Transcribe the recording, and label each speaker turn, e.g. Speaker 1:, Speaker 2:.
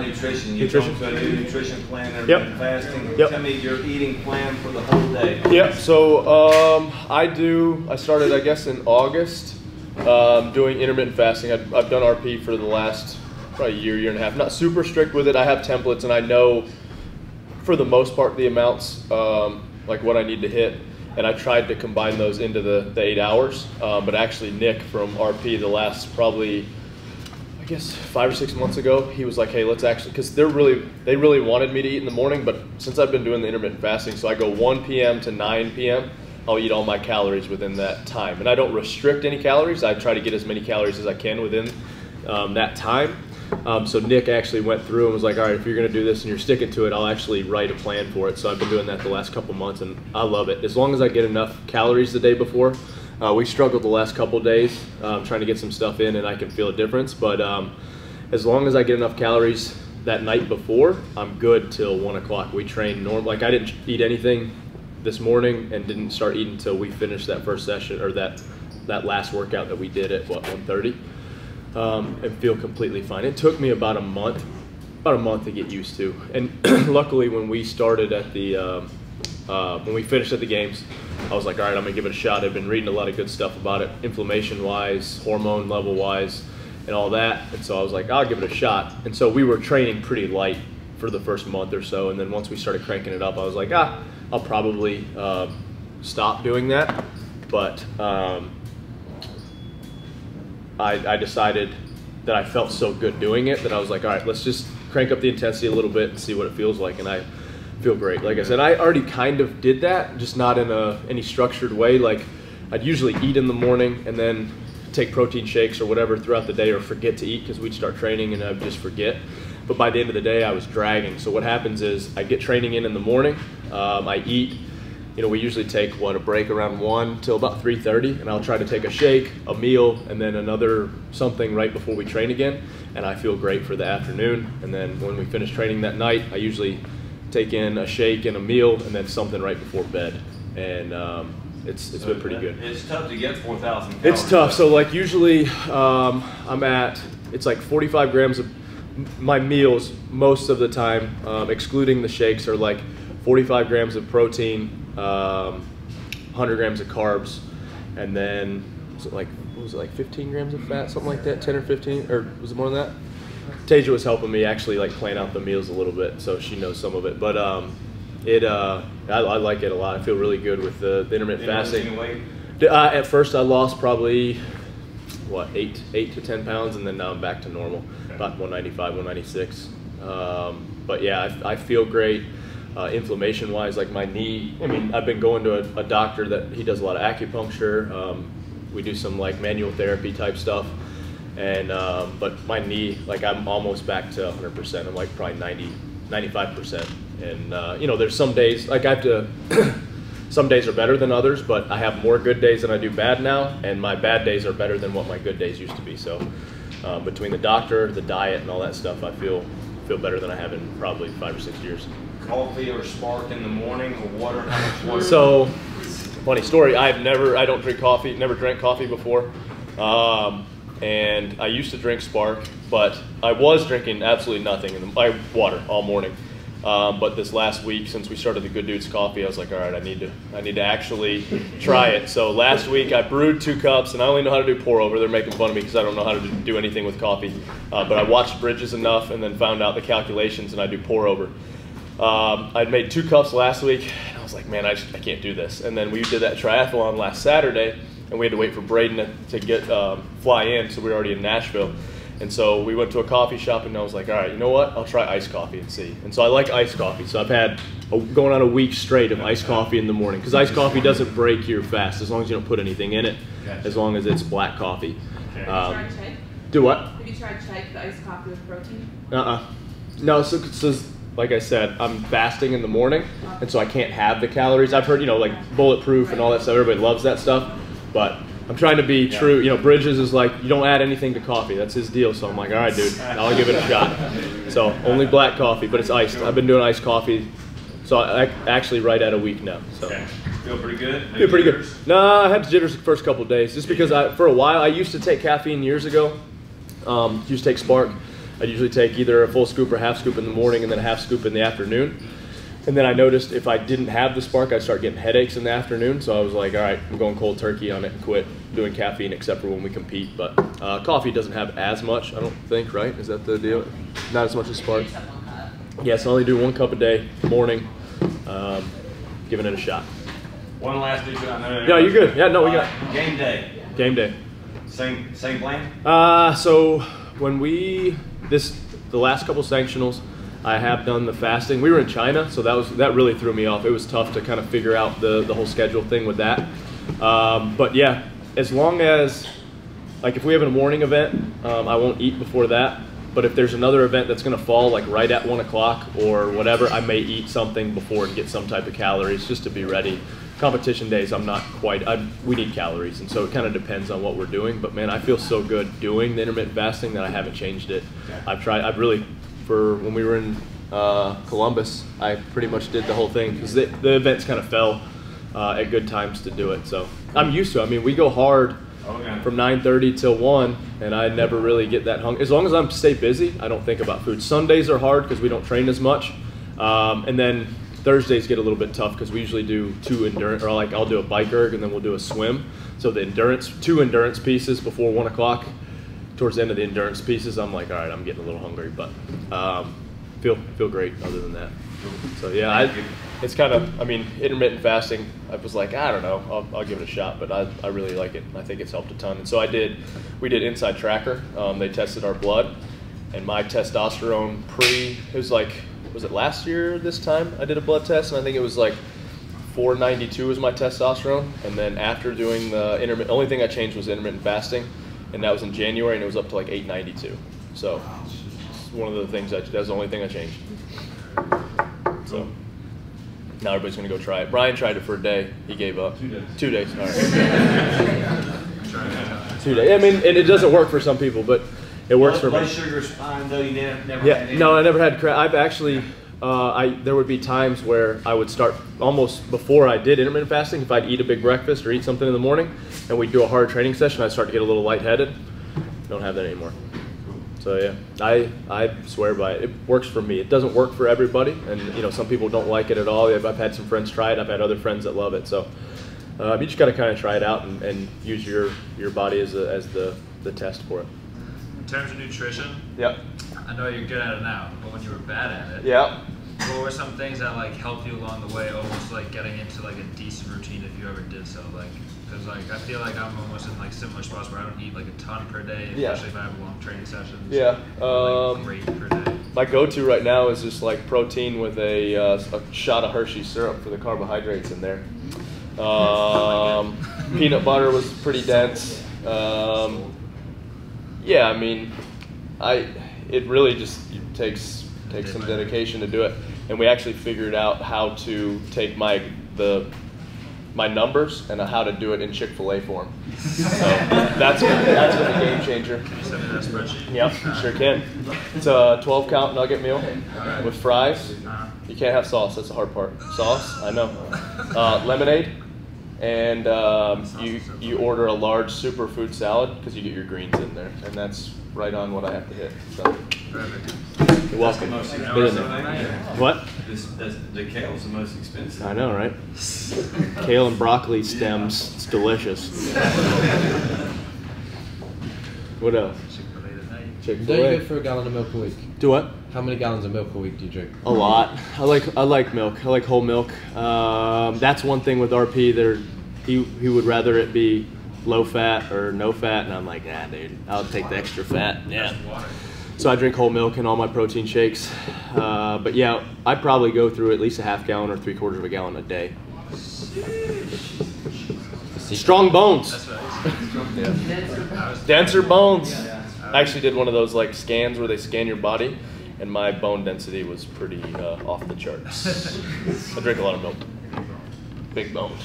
Speaker 1: Nutrition. You
Speaker 2: Nutrition.
Speaker 1: come to a new nutrition plan and
Speaker 2: Yep.
Speaker 1: fasting.
Speaker 2: Yep.
Speaker 1: Tell me your eating plan for the whole day.
Speaker 2: Yep. So um, I do. I started, I guess, in August, um, doing intermittent fasting. I've, I've done RP for the last probably year, year and a half. Not super strict with it. I have templates, and I know for the most part the amounts, um, like what I need to hit. And I tried to combine those into the, the eight hours. Um, but actually, Nick from RP, the last probably I guess five or six months ago, he was like, "Hey, let's actually," because they're really they really wanted me to eat in the morning, but since I've been doing the intermittent fasting, so I go 1 p.m. to 9 p.m. I'll eat all my calories within that time, and I don't restrict any calories. I try to get as many calories as I can within um, that time. Um, so Nick actually went through and was like, "All right, if you're going to do this and you're sticking to it, I'll actually write a plan for it." So I've been doing that the last couple months, and I love it. As long as I get enough calories the day before, uh, we struggled the last couple days um, trying to get some stuff in, and I can feel a difference. But um, as long as I get enough calories that night before, I'm good till one o'clock. We train normal. Like I didn't eat anything this morning and didn't start eating until we finished that first session or that that last workout that we did at what 1:30, um, and feel completely fine. It took me about a month, about a month to get used to. And luckily, when we started at the um, uh, when we finished at the games, I was like, all right, I'm gonna give it a shot. I've been reading a lot of good stuff about it, inflammation wise, hormone level wise, and all that. And so I was like, I'll give it a shot. And so we were training pretty light for the first month or so. And then once we started cranking it up, I was like, ah, I'll probably um, stop doing that. But um, I, I decided that I felt so good doing it that I was like, all right, let's just crank up the intensity a little bit and see what it feels like. And I feel great. Like I said, I already kind of did that, just not in a any structured way. Like I'd usually eat in the morning and then take protein shakes or whatever throughout the day, or forget to eat because we'd start training and I'd just forget. But by the end of the day, I was dragging. So what happens is I get training in in the morning. Um, I eat. You know, we usually take what a break around one till about 3:30, and I'll try to take a shake, a meal, and then another something right before we train again. And I feel great for the afternoon. And then when we finish training that night, I usually take in a shake and a meal, and then something right before bed. And um, it's it's been pretty good.
Speaker 1: It's tough to get 4,000.
Speaker 2: It's tough. So like usually um, I'm at it's like 45 grams of my meals most of the time, um, excluding the shakes, are like 45 grams of protein, um, 100 grams of carbs, and then was it like what was it like 15 grams of fat, something like that, 10 or 15, or was it more than that? Tasia was helping me actually like plan out the meals a little bit, so she knows some of it. But um, it uh, I, I like it a lot. I feel really good with the, the intermittent fasting. Uh, at first, I lost probably what eight, eight to ten pounds, and then now I'm back to normal, about 195, 196. Um, but yeah, I, I feel great. Uh, inflammation wise, like my knee. I mean, I've been going to a, a doctor that he does a lot of acupuncture. Um, we do some like manual therapy type stuff, and um, but my knee, like I'm almost back to 100. percent I'm like probably 90, 95 percent. And uh, you know, there's some days like I have to. some days are better than others, but I have more good days than I do bad now, and my bad days are better than what my good days used to be. So, um, between the doctor, the diet, and all that stuff, I feel feel better than I have in probably five or six years.
Speaker 1: Coffee or spark in the morning or water? Water?
Speaker 2: So, funny story. I've never, I don't drink coffee. Never drank coffee before, um, and I used to drink Spark, but I was drinking absolutely nothing in I, water all morning. Um, but this last week, since we started the Good Dudes Coffee, I was like, all right, I need to, I need to actually try it. So last week I brewed two cups, and I only know how to do pour over. They're making fun of me because I don't know how to do anything with coffee. Uh, but I watched Bridges enough, and then found out the calculations, and I do pour over. Um, I'd made two cups last week, and I was like, man, I, just, I can't do this. And then we did that triathlon last Saturday, and we had to wait for Braden to, to get um, fly in, so we were already in Nashville. And so we went to a coffee shop, and I was like, all right, you know what? I'll try iced coffee and see. And so I like iced coffee. So I've had a, going on a week straight of iced coffee in the morning because iced coffee doesn't break your fast as long as you don't put anything in it, as long as it's black coffee.
Speaker 3: Have you
Speaker 2: Um,
Speaker 3: tried shake?
Speaker 2: do what?
Speaker 3: Have you tried shake, the iced coffee with protein?
Speaker 2: Uh-uh. No, so, so like I said, I'm fasting in the morning, and so I can't have the calories. I've heard, you know, like bulletproof and all that stuff. Everybody loves that stuff, but I'm trying to be true. You know, Bridges is like, you don't add anything to coffee. That's his deal. So I'm like, all right, dude, I'll give it a shot. So only black coffee, but it's iced. I've been doing iced coffee, so I, actually right at a week now. So.
Speaker 1: Okay. Feel pretty good?
Speaker 2: Feel pretty good. No, I had jitters the first couple of days, just because I, for a while, I used to take caffeine years ago. Um, used to take Spark, I'd usually take either a full scoop or half scoop in the morning and then a half scoop in the afternoon. And then I noticed if I didn't have the spark, I'd start getting headaches in the afternoon. So I was like, all right, I'm going cold turkey on it and quit doing caffeine except for when we compete. But uh, coffee doesn't have as much, I don't think, right? Is that the deal? Not as much as spark.
Speaker 3: Except one cup.
Speaker 2: Yes, I only do one cup a day, morning, um, giving it a shot.
Speaker 1: One last issue. I know.
Speaker 2: Yeah, you're good. Yeah, no, we got-
Speaker 1: Uh, game day.
Speaker 2: Game day.
Speaker 1: Same same plan.
Speaker 2: Uh, so when we this the last couple sanctionals, I have done the fasting. We were in China, so that was that really threw me off. It was tough to kind of figure out the the whole schedule thing with that. Um, but yeah, as long as like if we have a morning event, um, I won't eat before that. But if there's another event that's going to fall like right at one o'clock or whatever, I may eat something before and get some type of calories just to be ready. Competition days, I'm not quite. I, we need calories, and so it kind of depends on what we're doing. But man, I feel so good doing the intermittent fasting that I haven't changed it. I've tried. I've really, for when we were in uh, Columbus, I pretty much did the whole thing because the, the events kind of fell uh, at good times to do it. So I'm used to. it. I mean, we go hard
Speaker 1: Okay.
Speaker 2: from 9:30 till 1 and I never really get that hungry. As long as I'm stay busy, I don't think about food. Sundays are hard because we don't train as much. Um, and then Thursdays get a little bit tough because we usually do two endurance or like I'll do a bike erg and then we'll do a swim. So the endurance two endurance pieces before 1 o'clock. Towards the end of the endurance pieces, I'm like, all right, I'm getting a little hungry, but um, feel feel great other than that. So yeah, I, it's kind of, I mean, intermittent fasting. I was like, I don't know, I'll, I'll give it a shot, but I, I really like it. I think it's helped a ton. And so I did, we did Inside Tracker. Um, they tested our blood, and my testosterone pre, it was like, was it last year this time? I did a blood test, and I think it was like 492 was my testosterone. And then after doing the intermittent, only thing I changed was intermittent fasting, and that was in January, and it was up to like 892. So it's one of the things I, that was the only thing I changed. So now everybody's gonna go try it. Brian tried it for a day. He gave up.
Speaker 1: Two days.
Speaker 2: Two days. All right. Two days. I mean, and it doesn't work for some people, but it works for
Speaker 1: Blood
Speaker 2: me.
Speaker 1: sugar's fine though. You never never had
Speaker 2: Yeah.
Speaker 1: any.
Speaker 2: No, I never had cra I've actually. Uh, I there would be times where I would start almost before I did intermittent fasting. If I'd eat a big breakfast or eat something in the morning, and we'd do a hard training session, I'd start to get a little lightheaded. Don't have that anymore. So yeah, I I swear by it. It works for me. It doesn't work for everybody, and you know some people don't like it at all. I've, I've had some friends try it. I've had other friends that love it. So uh, you just got to kind of try it out and, and use your your body as a, as the the test for it.
Speaker 4: In terms of nutrition,
Speaker 2: Yep.
Speaker 4: I know you're good at it now, but when you were bad at it,
Speaker 2: Yeah.
Speaker 4: What were some things that like helped you along the way, almost like getting into like a decent routine if you ever did so? Like, because like I feel like I'm almost in like similar spots where I don't eat like a ton per day,
Speaker 2: Yeah.
Speaker 4: especially if I have long training sessions.
Speaker 2: Yeah,
Speaker 4: or, like,
Speaker 2: um,
Speaker 4: great per day.
Speaker 2: My go-to right now is just like protein with a, uh, a shot of Hershey syrup for the carbohydrates in there. Um, peanut butter was pretty dense. Um, yeah, I mean, I it really just takes takes some dedication to do it, and we actually figured out how to take my the my numbers and how to do it in Chick Fil A form. So that's that's been a game changer.
Speaker 4: Can you send me that spreadsheet?
Speaker 2: Yep, sure can. It's a 12 count nugget meal with fries. You can't have sauce, that's the hard part. Sauce, I know. Uh, lemonade, and um, you, you order a large superfood salad because you get your greens in there, and that's right on what I have to hit. So. You're welcome.
Speaker 1: Most
Speaker 2: Been in there.
Speaker 1: thing.
Speaker 2: What?
Speaker 1: This, this, the kale's the most expensive.
Speaker 2: I know, right? Kale and broccoli stems, it's delicious. What else?
Speaker 4: Chick-fil-A
Speaker 5: Don't you go for a gallon of milk a week?
Speaker 2: Do what?
Speaker 5: How many gallons of milk a week do you drink?
Speaker 2: A lot. I like I like milk. I like whole milk. Um, that's one thing with RP. There, he he would rather it be low fat or no fat, and I'm like, nah, dude, I'll take the extra fat. Yeah. So I drink whole milk in all my protein shakes. Uh, but yeah, I probably go through at least a half gallon or three quarters of a gallon a day. Strong bones.
Speaker 4: That's what I said. I was-
Speaker 2: Denser bones. I actually did one of those like scans where they scan your body, and my bone density was pretty uh, off the charts. I drink a lot of milk. Big boned.